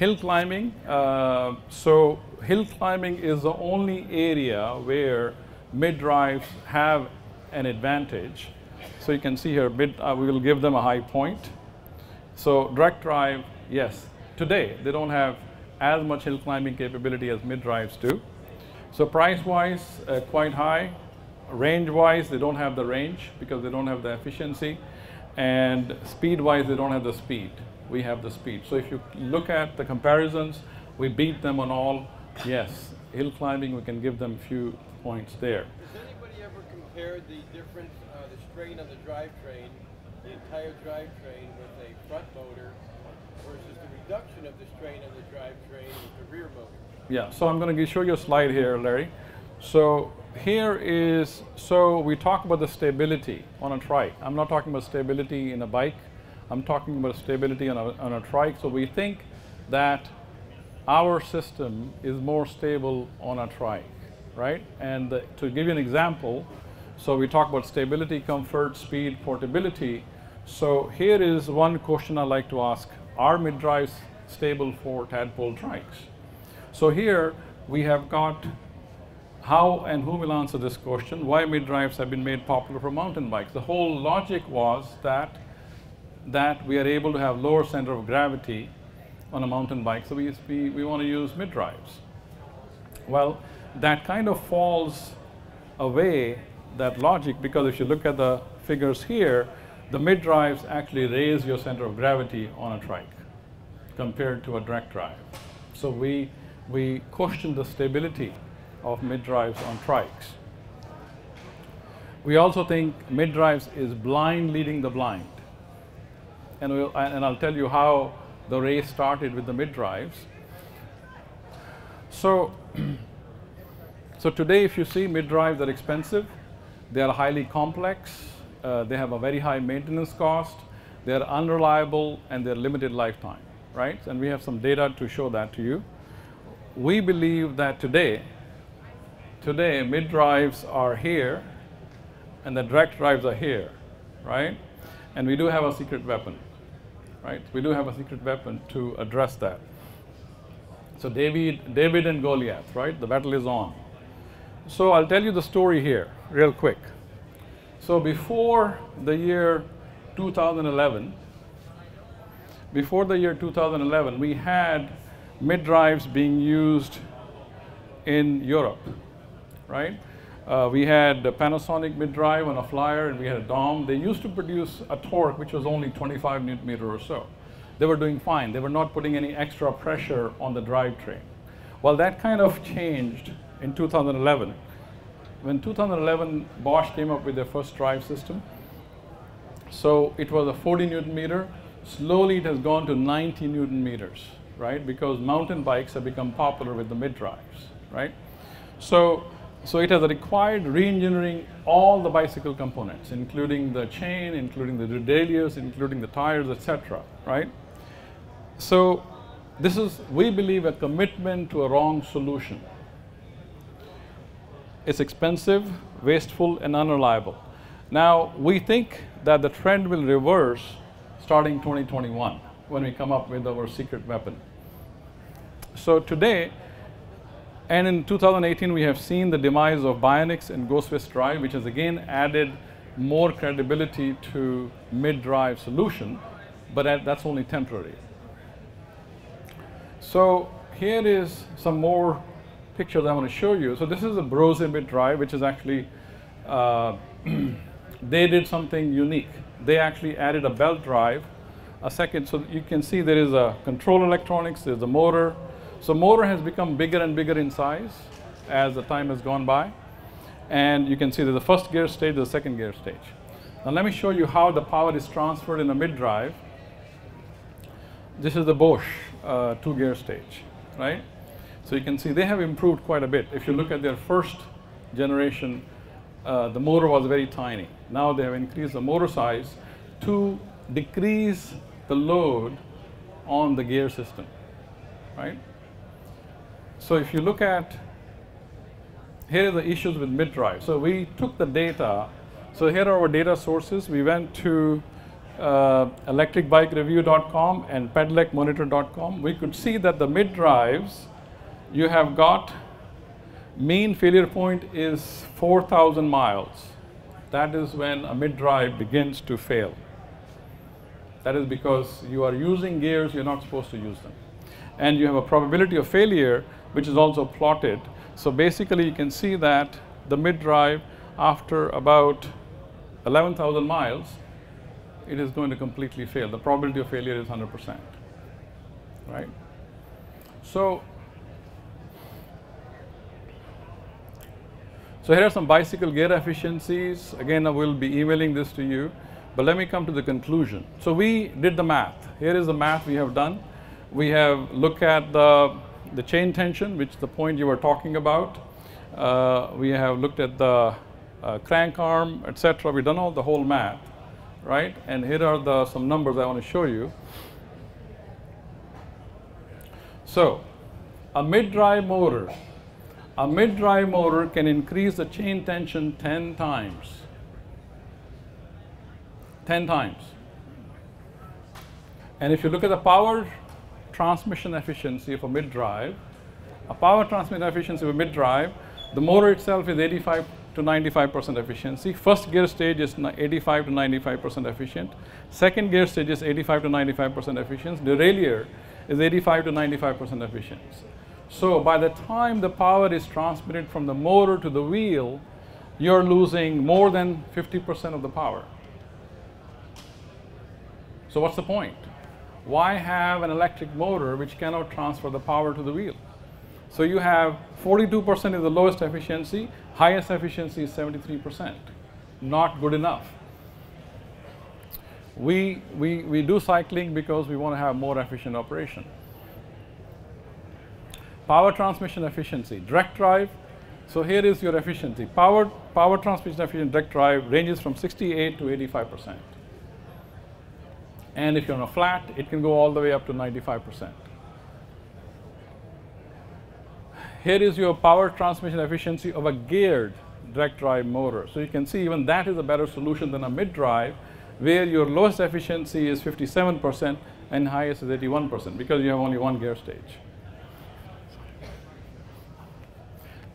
hill climbing. Uh, so hill climbing is the only area where mid drives have an advantage. So you can see here, mid, uh, we will give them a high point. So direct drive, yes, today they don't have as much hill climbing capability as mid drives do. So price wise, uh, quite high. Range wise, they don't have the range because they don't have the efficiency. And speed wise, they don't have the speed. We have the speed. So if you look at the comparisons, we beat them on all. Yes, hill climbing, we can give them a few points there. Has anybody ever compared the difference, uh, the strain on the drivetrain, the entire drivetrain with a front motor versus the reduction of the strain on the drivetrain with the rear motor? Yeah, so I'm going to show you a slide here, Larry. So here is, so we talk about the stability on a trike. I'm not talking about stability in a bike. I'm talking about stability on a, on a trike. So we think that our system is more stable on a trike, right? And the, to give you an example, so we talk about stability, comfort, speed, portability. So here is one question I like to ask. Are mid-drives stable for tadpole trikes? So here we have got how and who will answer this question, why mid-drives have been made popular for mountain bikes. The whole logic was that, that we are able to have lower center of gravity on a mountain bike, so we, we, we want to use mid-drives. Well, that kind of falls away, that logic, because if you look at the figures here, the mid-drives actually raise your center of gravity on a trike compared to a direct drive. So we, we question the stability of mid-drives on trikes. We also think mid-drives is blind leading the blind. And, we'll, and I'll tell you how the race started with the mid-drives. So, so today if you see mid-drives are expensive, they are highly complex, uh, they have a very high maintenance cost, they're unreliable, and they're limited lifetime, right? And we have some data to show that to you. We believe that today, today mid drives are here and the direct drives are here, right? And we do have a secret weapon, right? We do have a secret weapon to address that. So David, David and Goliath, right? The battle is on. So I'll tell you the story here real quick. So before the year 2011, before the year 2011, we had mid drives being used in Europe right? Uh, we had a Panasonic mid-drive on a Flyer and we had a Daum. They used to produce a torque which was only 25 newton meter or so. They were doing fine. They were not putting any extra pressure on the drivetrain. Well, that kind of changed in 2011. When 2011, Bosch came up with their first drive system. So it was a 40 newton meter. Slowly it has gone to 90 newton meters, right? Because mountain bikes have become popular with the mid-drives, right? So so it has required re-engineering all the bicycle components, including the chain, including the derailleurs, including the tires, etc. Right? So this is, we believe, a commitment to a wrong solution. It's expensive, wasteful, and unreliable. Now we think that the trend will reverse starting 2021 when we come up with our secret weapon. So today and in 2018, we have seen the demise of BionX and GoSwissDrive, which has again added more credibility to mid-drive solution, but that's only temporary. So here is some more pictures I want to show you. So this is a Brose mid-drive, which is actually, uh, they did something unique. They actually added a belt drive, a second, so you can see there is a control electronics, there's a motor, so motor has become bigger and bigger in size as the time has gone by. And you can see there's the first gear stage, the second gear stage. Now let me show you how the power is transferred in a mid-drive. This is the Bosch uh, two-gear stage, right? So you can see they have improved quite a bit. If you look at their first generation, uh, the motor was very tiny. Now they have increased the motor size to decrease the load on the gear system, right? So if you look at, here are the issues with mid-drive. So we took the data, so here are our data sources. We went to uh, electricbikereview.com and pedelecmonitor.com, we could see that the mid drives, you have got mean failure point is 4,000 miles. That is when a mid drive begins to fail. That is because you are using gears you're not supposed to use them. And you have a probability of failure which is also plotted. So basically you can see that the mid drive after about 11,000 miles, it is going to completely fail. The probability of failure is 100%, right? So, so here are some bicycle gear efficiencies. Again, I will be emailing this to you, but let me come to the conclusion. So we did the math. Here is the math we have done. We have looked at the, the chain tension, which the point you were talking about. Uh, we have looked at the uh, crank arm, etc. We've done all the whole math, right? And here are the some numbers I want to show you. So, a mid-drive motor, a mid-drive motor can increase the chain tension 10 times. 10 times. And if you look at the power transmission efficiency of a mid-drive, a power transmission efficiency of a mid-drive, the motor itself is 85 to 95% efficiency. First gear stage is 85 to 95% efficient. Second gear stage is 85 to 95% efficient. Derailleur is 85 to 95% efficient. So by the time the power is transmitted from the motor to the wheel, you're losing more than 50% of the power. So what's the point? Why have an electric motor which cannot transfer the power to the wheel? So you have 42% is the lowest efficiency, highest efficiency is 73%. Not good enough. We, we, we do cycling because we want to have more efficient operation. Power transmission efficiency, direct drive. So here is your efficiency. Power, power transmission efficiency direct drive ranges from 68 to 85%. And if you're on a flat, it can go all the way up to 95%. Here is your power transmission efficiency of a geared direct drive motor. So you can see even that is a better solution than a mid drive where your lowest efficiency is 57% and highest is 81% because you have only one gear stage.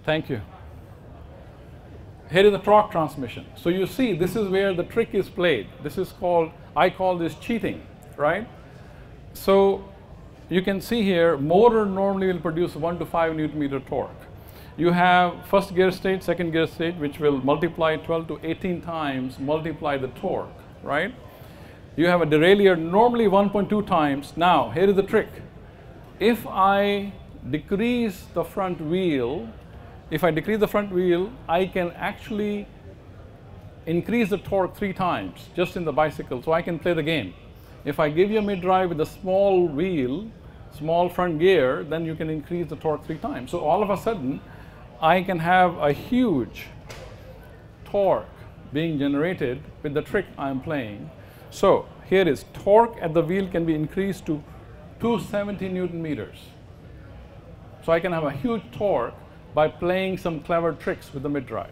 Thank you. Here is the torque transmission. So you see this is where the trick is played. This is called, I call this cheating, right? So you can see here motor normally will produce 1 to 5 newton meter torque. You have first gear stage, second gear stage which will multiply 12 to 18 times multiply the torque, right? You have a derailleur normally 1.2 times. Now here is the trick. If I decrease the front wheel, if I decrease the front wheel, I can actually increase the torque three times just in the bicycle so I can play the game. If I give you a mid-drive with a small wheel, small front gear, then you can increase the torque three times. So all of a sudden, I can have a huge torque being generated with the trick I'm playing. So here is torque at the wheel can be increased to 270 newton meters. So I can have a huge torque by playing some clever tricks with the mid-drive.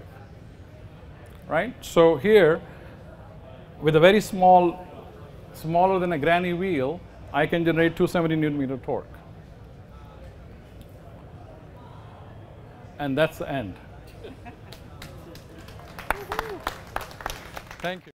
Right? So here, with a very small smaller than a granny wheel, I can generate 270 newton meter torque. And that's the end. Thank you.